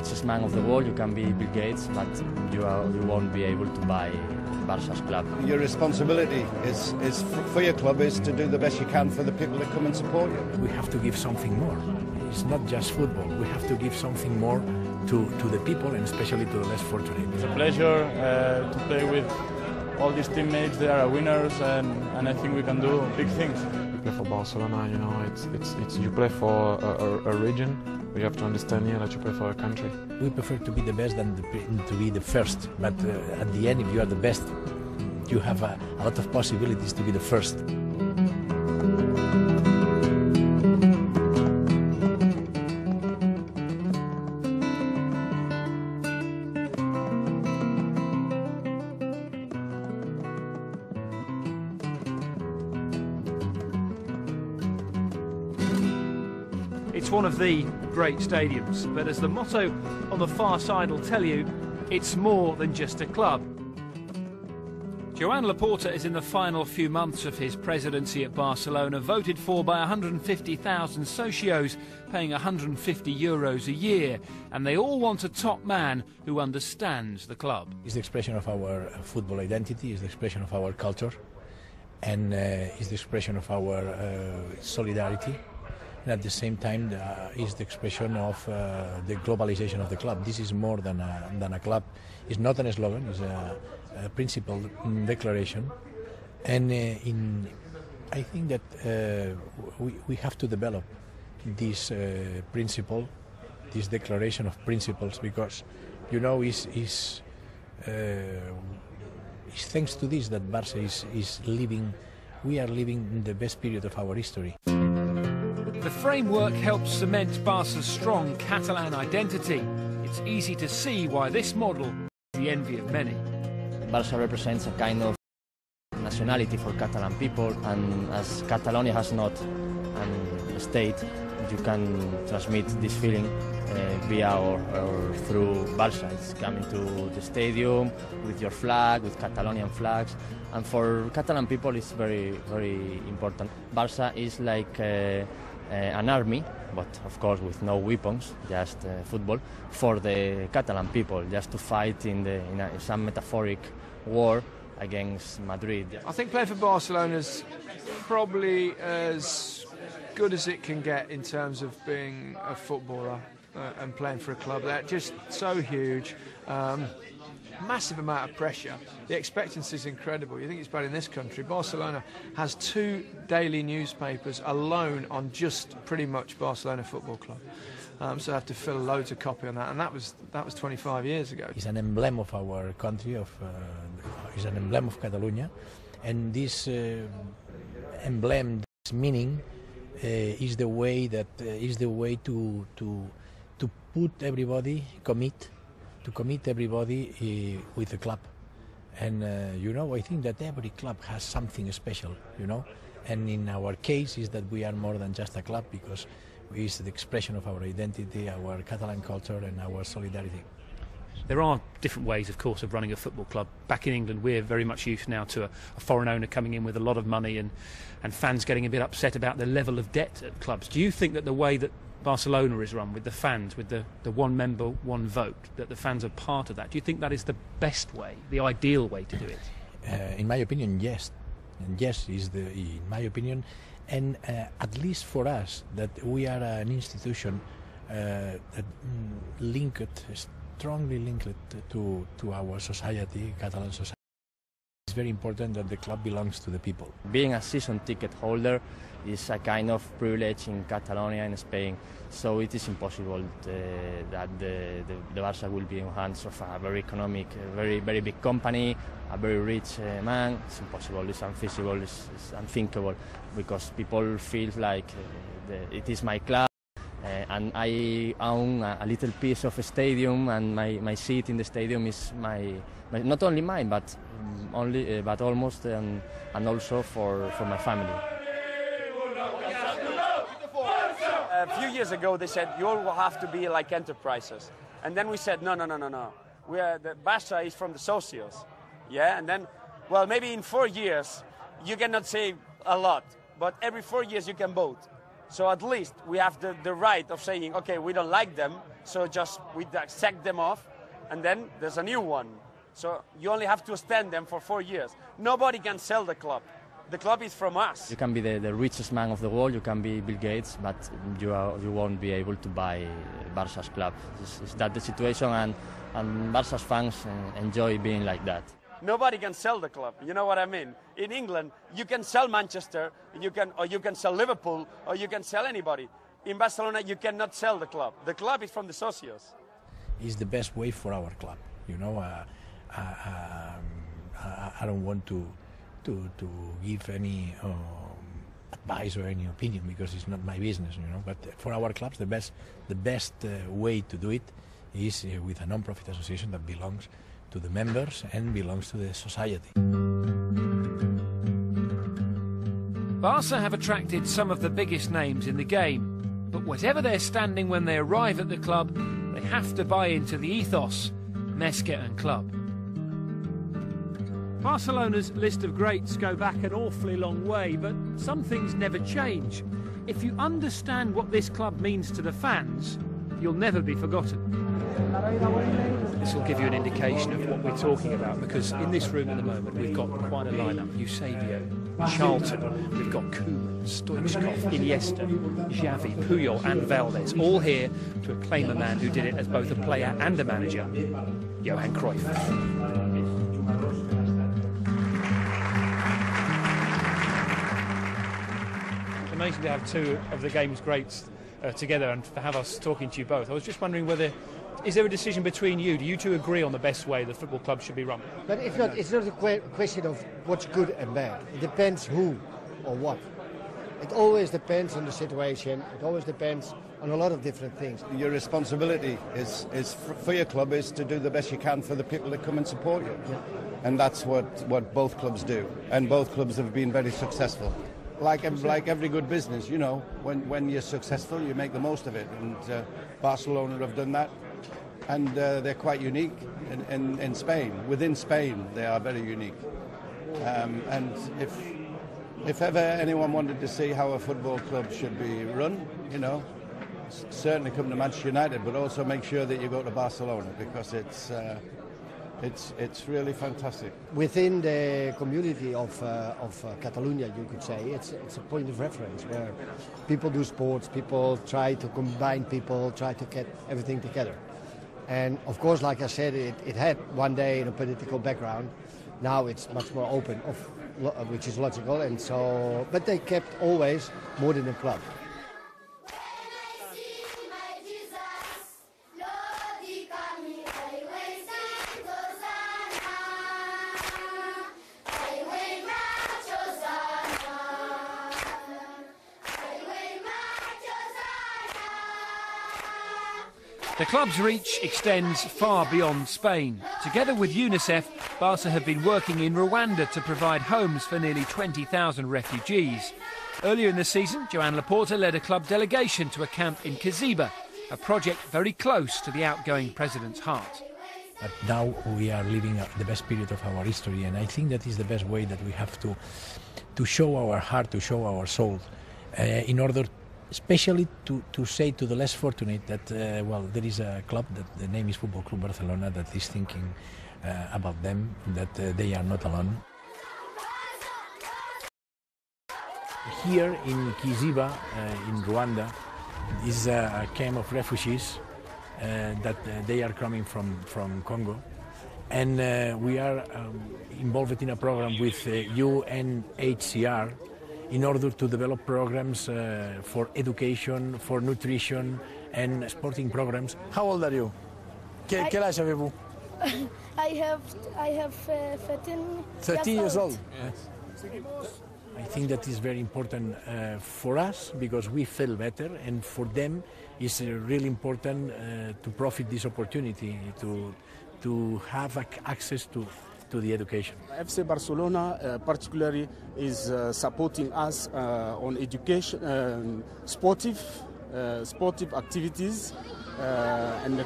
richest man of the world. You can be Bill Gates, but you, are, you won't be able to buy Barca's club. Your responsibility is, is for your club is to do the best you can for the people that come and support you. We have to give something more. It's not just football. We have to give something more to, to the people and especially to the less fortunate. It's a pleasure uh, to play with all these teammates. They are winners, and, and I think we can do big things. You play for Barcelona, you know, it's, it's, it's you play for a, a, a region. You have to understand here that you play for a country. We prefer to be the best than to be the first. But uh, at the end, if you are the best, you have a, a lot of possibilities to be the first. It's one of the great stadiums, but as the motto on the far side will tell you, it's more than just a club. Joan Laporta is in the final few months of his presidency at Barcelona, voted for by 150,000 socios, paying 150 euros a year, and they all want a top man who understands the club. It's the expression of our football identity, it's the expression of our culture, and uh, it's the expression of our uh, solidarity and at the same time uh, is the expression of uh, the globalization of the club. This is more than a, than a club. It's not an slogan, it's a, a principle declaration. And uh, in, I think that uh, we, we have to develop this uh, principle, this declaration of principles, because, you know, is uh, it's thanks to this that Barca is, is living, we are living in the best period of our history. The framework helps cement Barca's strong Catalan identity. It's easy to see why this model is the envy of many. Barca represents a kind of nationality for Catalan people, and as Catalonia has not a state, you can transmit this feeling uh, via or, or, through Barca. It's coming to the stadium with your flag, with Catalonian flags, and for Catalan people, it's very, very important. Barca is like. Uh, an army, but of course with no weapons, just uh, football, for the Catalan people, just to fight in, the, in, a, in some metaphoric war against Madrid. I think playing for Barcelona is probably as good as it can get in terms of being a footballer uh, and playing for a club. They're just so huge. Um, massive amount of pressure. The expectancy is incredible. You think it's bad in this country. Barcelona has two daily newspapers alone on just pretty much Barcelona Football Club. Um, so I have to fill loads of copy on that, and that was that was 25 years ago. It's an emblem of our country. Of uh, it's an emblem of Catalonia, and this uh, emblem, this meaning, uh, is the way that uh, is the way to to to put everybody commit to commit everybody uh, with the club. And uh, you know, I think that every club has something special, you know. And in our case, is that we are more than just a club because it's the expression of our identity, our Catalan culture, and our solidarity. There are different ways, of course, of running a football club. Back in England, we're very much used now to a, a, foreign owner coming in with a lot of money and, and fans getting a bit upset about the level of debt at clubs. Do you think that the way that Barcelona is run with the fans, with the, the one member, one vote, that the fans are part of that. Do you think that is the best way, the ideal way to do it? Uh, in my opinion, yes. And yes is the, in my opinion, and uh, at least for us, that we are an institution uh, that mm, linked, strongly linked to, to our society, Catalan society. It's very important that the club belongs to the people. Being a season ticket holder is a kind of privilege in Catalonia and Spain, so it is impossible to, that the, the, the, Barca will be in hands of a very economic, very very big company, a very rich uh, man. It's impossible, it's unfeasible, it's, it's unthinkable, because people feel like uh, the, it is my club. Uh, and I own a, a, little piece of a stadium, and my, my seat in the stadium is my, my not only mine, but um, only, uh, but almost, and, and also for, for my family. A few years ago they said you all will have to be like enterprises, and then we said no, no, no, no, no. We are, the Barca is from the socios, yeah, and then well maybe in four years you cannot say a lot, but every four years you can vote, So at least we have the, the right of saying, okay, we don't like them, so just we sack them off, and then there's a new one. So you only have to stand them for four years. Nobody can sell the club. The club is from us. You can be the, the richest man of the world, you can be Bill Gates, but you, are, you won't be able to buy Barca's club. Is, is that the situation? And, and Barca's fans enjoy being like that. Nobody can sell the club. You know what I mean? In England, you can sell Manchester, you can, or you can sell Liverpool, or you can sell anybody. In Barcelona, you cannot sell the club. The club is from the socios. It's the best way for our club. You know, uh, uh, um, I don't want to to to give any um, advice or any opinion because it's not my business, you know. But for our clubs, the best the best uh, way to do it is uh, with a non-profit association that belongs to the members and belongs to the society. Barca have attracted some of the biggest names in the game, but whatever their standing when they arrive at the club, they have to buy into the ethos, més que un club. Barcelona's list of greats go back an awfully long way, but some things never change. If you understand what this club means to the fans, you'll never be forgotten. This will give you an indication of what we're talking about because in this room at the moment we've got quite a lineup. Eusebio, Charlton, we've got Koeman, Stoichkov, Iniesta, Xavi, Puyol and Valdés, all here to acclaim a man who did it as both a player and a manager, Johan Cruyff. Amazing to have two of the game's greats uh, together and to have us talking to you both. I was just wondering whether is there a decision between you? Do you two agree on the best way the football club should be run? But it's not. It's not a que- question of what's good and bad. It depends who or what. It always depends on the situation. It always depends on a lot of different things. Your responsibility is, is for your club is to do the best you can for the people that come and support you. Yeah. And that's what, what both clubs do. And both clubs have been very successful like like every good business, you know, when when you're successful, you make the most of it, and uh, Barcelona have done that, and uh, they're quite unique in, in, in, Spain. Within Spain, they are very unique, um, and if if ever anyone wanted to see how a football club should be run, you know, certainly come to Manchester United, but also make sure that you go to Barcelona because it's. Uh, it's, it's really fantastic. Within the community of, uh, of uh, Catalonia, you could say, it's, it's a point of reference where people do sports, people try to combine people, try to get everything together. And of course, like I said, it, it had one day in a political background. Now it's much more open, of, which is logical. And so, but they kept always more than a club. The club's reach extends far beyond Spain. Together with UNICEF, Barca have been working in Rwanda to provide homes for nearly 20,000 refugees. Earlier in the season, Joan Laporta led a club delegation to a camp in Kiziba, a project very close to the outgoing president's heart. But now we are living the best period of our history, and I think that is the best way that we have to to show our heart, to show our soul, uh, in order especially to, to say to the less fortunate that, uh, well, there is a club that the name is Football Club Barcelona that is thinking uh, about them, that uh, they are not alone. Here in Kiziba, uh, in Rwanda, is a camp of refugees uh, that uh, they are coming from, from Congo. And we are um, involved in a program with UNHCR, in order to develop programs uh, for education, for nutrition and sporting programs. How old are you? ¿Qué, qué edad avez-vous? I have I have uh, 13, 13 years, years old. old. Yes. I think that is very important uh, for us because we feel better, and for them it's uh, really important uh, to profit this opportunity to to have access to to the education. FC Barcelona uh, particularly is uh, supporting us uh, on education, um, sportive, uh, sportive activities uh, and